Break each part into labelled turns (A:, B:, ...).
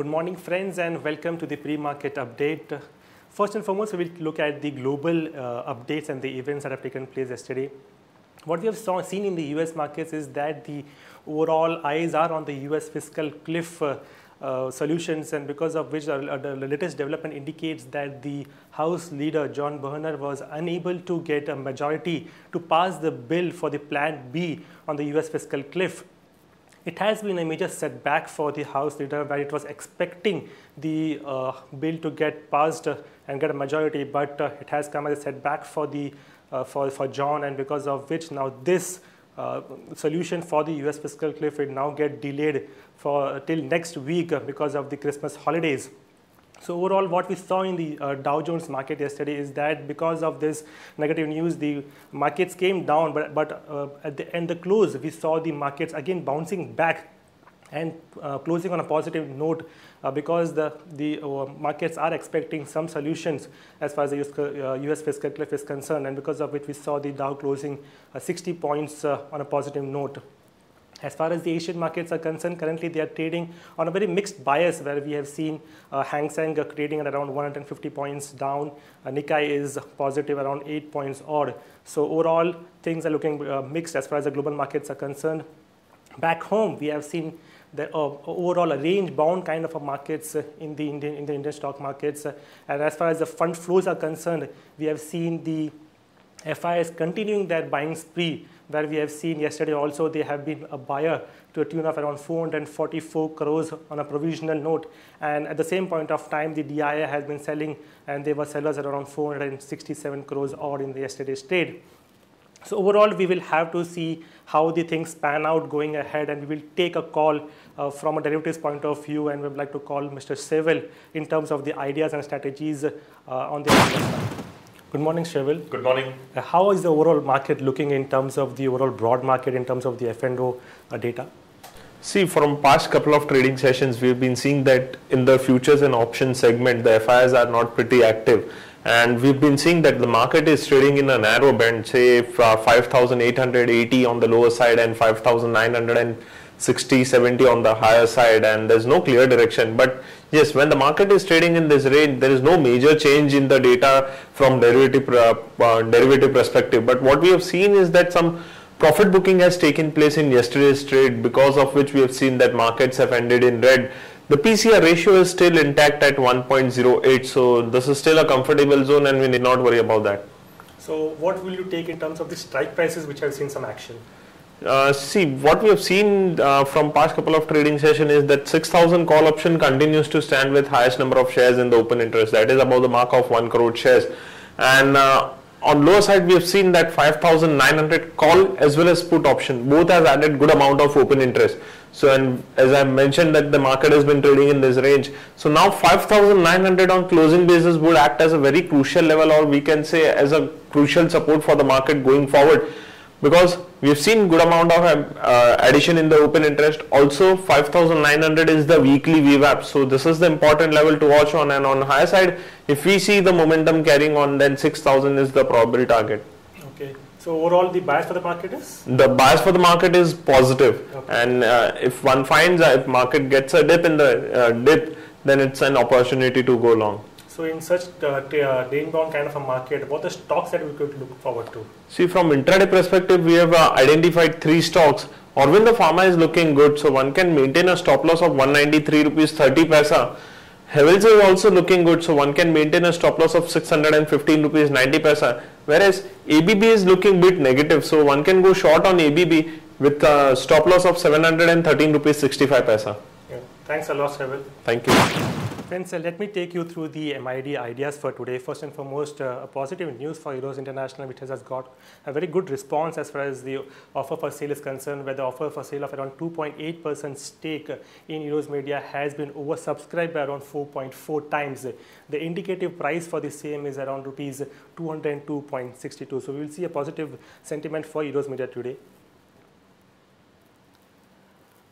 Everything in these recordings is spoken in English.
A: Good morning, friends, and welcome to the pre-market update. First and foremost, we will look at the global uh, updates and the events that have taken place yesterday. What we have saw, seen in the US markets is that the overall eyes are on the US fiscal cliff uh, uh, solutions, and because of which uh, the latest development indicates that the House leader John Boehner was unable to get a majority to pass the bill for the Plan B on the US fiscal cliff. It has been a major setback for the House leader where it was expecting the uh, bill to get passed and get a majority, but uh, it has come as a setback for the uh, for, for John, and because of which now this uh, solution for the US fiscal cliff will now get delayed for till next week because of the Christmas holidays. So overall, what we saw in the uh, Dow Jones market yesterday is that because of this negative news, the markets came down, but, but uh, at the end, the close, we saw the markets again bouncing back and uh, closing on a positive note uh, because the, the uh, markets are expecting some solutions as far as the US, US, fiscal cliff is concerned and because of which we saw the Dow closing 60 points on a positive note. As far as the Asian markets are concerned, currently they are trading on a very mixed bias where we have seen uh, Hang Seng uh, trading at around 150 points down. Uh, Nikkei is positive around 8 points odd. So overall, things are looking uh, mixed as far as the global markets are concerned. Back home, we have seen the uh, overall a range bound kind of a markets uh, in the Indian in the Indian stock markets. And as far as the fund flows are concerned, we have seen the FIs continuing their buying spree, where we have seen yesterday also they have been a buyer to a tune of around 444 crores on a provisional note. And at the same point of time, the DIA has been selling, and they were sellers at around 467 crores odd in the yesterday's trade. So overall, we will have to see how the things pan out going ahead, and we will take a call uh, from a derivatives point of view, and we would like to call Mr. Seville in terms of the ideas and strategies uh, on the Good morning, Seville.
B: Good morning.
A: Uh, how is the overall market looking in terms of the overall broad market in terms of the F&O uh, data?
B: See, from past couple of trading sessions, we've been seeing that in the futures and options segment, the FIs are not pretty active and we've been seeing that the market is trading in a narrow band say uh, 5880 on the lower side and 5960 70 on the higher side and there's no clear direction but yes when the market is trading in this range there is no major change in the data from derivative uh, uh, derivative perspective but what we have seen is that some profit booking has taken place in yesterday's trade because of which we have seen that markets have ended in red the PCR ratio is still intact at 1.08, so this is still a comfortable zone and we need not worry about that.
A: So what will you take in terms of the strike prices which have seen some action?
B: Uh, see, what we have seen uh, from past couple of trading session is that 6000 call option continues to stand with highest number of shares in the open interest. That is above the mark of 1 crore shares. And uh, on lower side, we have seen that 5900 call as well as put option both have added good amount of open interest. So, and as I mentioned that the market has been trading in this range. So now 5,900 on closing basis would act as a very crucial level or we can say as a crucial support for the market going forward because we have seen good amount of um, uh, addition in the open interest. Also 5,900 is the weekly VWAP. So this is the important level to watch on and on higher side. If we see the momentum carrying on then 6,000 is the probable target.
A: Okay. So overall, the bias for the market is?
B: The bias for the market is positive. Okay. And uh, if one finds that if market gets a dip in the uh, dip, then it's an opportunity to go long.
A: So in such uh, uh bound kind of a market, what are the stocks that we could look forward to?
B: See, from intraday perspective, we have uh, identified three stocks. Aurobindo Pharma is looking good, so one can maintain a stop loss of 193 rupees 30 paisa Havells is also looking good, so one can maintain a stop loss of 615 rupees 90 paisa. Whereas ABB is looking bit negative, so one can go short on ABB with a stop loss of 713 rupees 65 paisa.
A: Yeah. Thanks a lot, Havel.
B: Thank you.
A: Friends, uh, let me take you through the MID ideas for today. First and foremost, uh, a positive news for Eros International, which has got a very good response as far as the offer for sale is concerned, where the offer for sale of around 2.8% stake in Eros Media has been oversubscribed by around 4.4 times. The indicative price for the same is around rupees 202.62. So we will see a positive sentiment for Eros Media today.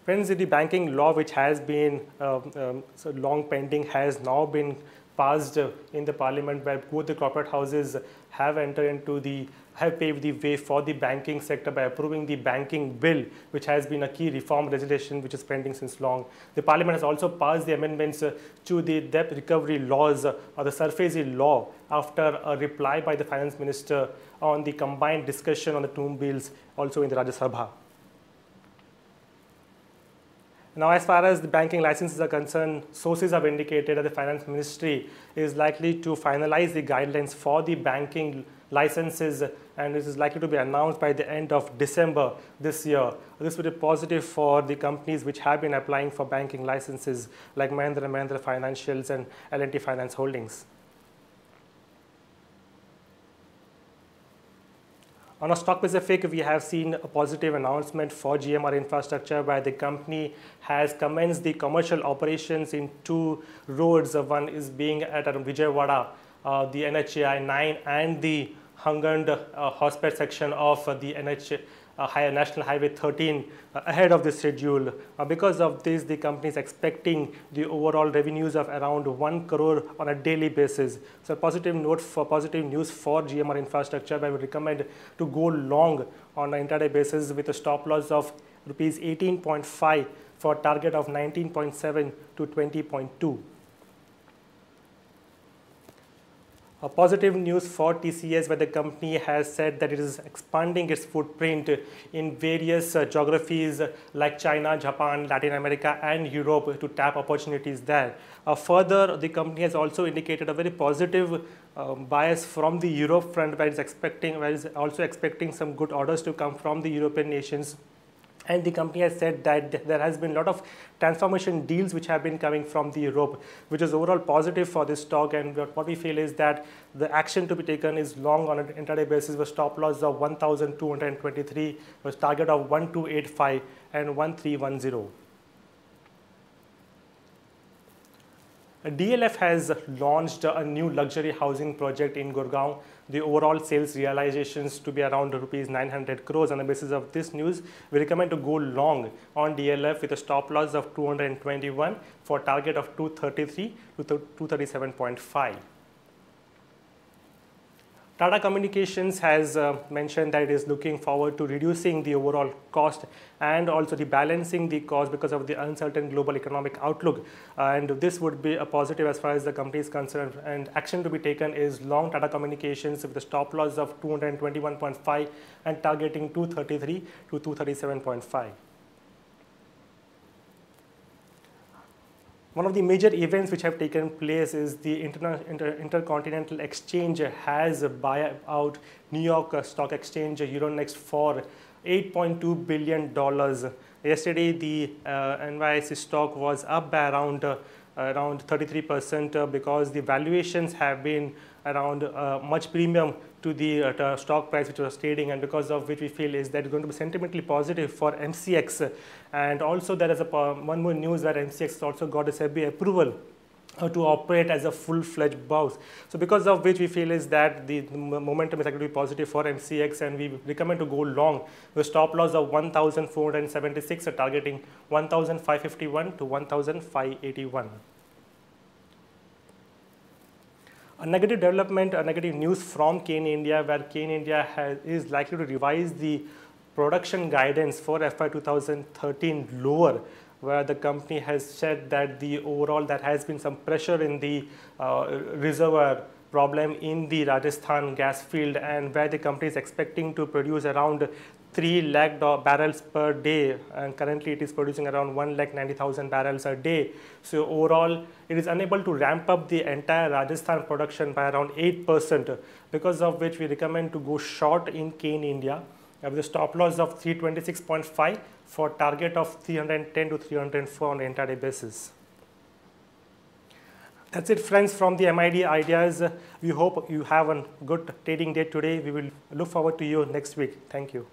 A: Friends, the banking law, which has been uh, um, so long pending, has now been passed in the parliament where both the corporate houses have entered into the have paved the way for the banking sector by approving the banking bill, which has been a key reform legislation which is pending since long. The parliament has also passed the amendments to the debt recovery laws or the SARFAESI law after a reply by the finance minister on the combined discussion on the two bills also in the Rajya Sabha. Now, as far as the banking licenses are concerned, sources have indicated that the finance ministry is likely to finalize the guidelines for the banking licenses and this is likely to be announced by the end of December this year. This would be positive for the companies which have been applying for banking licenses like Mahindra Mahindra Financials and L&T Finance Holdings. On a stock specific, we have seen a positive announcement for GMR Infrastructure where the company has commenced the commercial operations in two roads. One is being at Vijayawada, uh, the NHAI 9 and the Hungund uh, Hospet section of the NH uh, National Highway 13 uh, ahead of the schedule. Uh, because of this, the company is expecting the overall revenues of around 1 crore on a daily basis. So positive note for positive news for GMR infrastructure, I would recommend to go long on an intraday basis with a stop loss of rupees 18.5 for target of 19.7 to 20.2. A positive news for TCS where the company has said that it is expanding its footprint in various uh, geographies like China, Japan, Latin America and Europe to tap opportunities there. Uh, further, the company has also indicated a very positive um, bias from the Europe front where it's expecting, where it's also expecting some good orders to come from the European nations and the company has said that there has been a lot of transformation deals which have been coming from the Europe, which is overall positive for this stock. And what we feel is that the action to be taken is long on an intraday basis with stop loss of 1,223, with target of 1285 and 1310. DLF has launched a new luxury housing project in Gurgaon. The overall sales realizations to be around rupees 900 crores. On the basis of this news, we recommend to go long on DLF with a stop loss of 221 for target of 233 to 237.5. Tata Communications has uh, mentioned that it is looking forward to reducing the overall cost and also rebalancing the cost because of the uncertain global economic outlook. and this would be a positive as far as the company is concerned. And action to be taken is long Tata Communications with a stop loss of 221.5 and targeting 233 to 237.5. One of the major events which have taken place is the Inter Inter Intercontinental Exchange has buy out New York Stock Exchange Euronext for $8.2 billion. Yesterday, the uh, NYSE stock was up by around uh, around 33% uh, because the valuations have been around uh, much premium to the uh, stock price which was trading and because of which we feel is that it's going to be sentimentally positive for MCX and also there is a one more news that MCX also got a SEBI approval uh, to operate as a full-fledged bourse. So because of which we feel is that the, momentum is going to be positive for MCX and we recommend to go long with stop loss of 1,476 targeting 1,551 to 1,581. A negative development, a negative news from Cairn India, where Cairn India has, is likely to revise the production guidance for FY 2013 lower, where the company has said that the overall there has been some pressure in the uh, reservoir problem in the Rajasthan gas field and where the company is expecting to produce around 3 lakh barrels per day and currently it is producing around 1 lakh 90,000 barrels a day. So overall it is unable to ramp up the entire Rajasthan production by around 8% because of which we recommend to go short in Cairn India with a stop loss of 326.5 for target of 310 to 304 on an intraday basis. That's it friends from the MID ideas. We hope you have a good trading day today. We will look forward to you next week. Thank you.